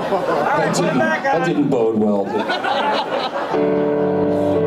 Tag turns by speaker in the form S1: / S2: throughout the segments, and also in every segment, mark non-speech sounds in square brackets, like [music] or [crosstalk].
S1: That didn't, that didn't bode well. [laughs]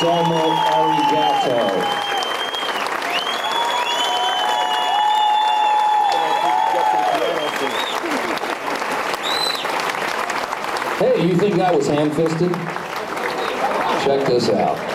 S2: Domo arigato. Hey, you think that was ham-fisted? Check this out.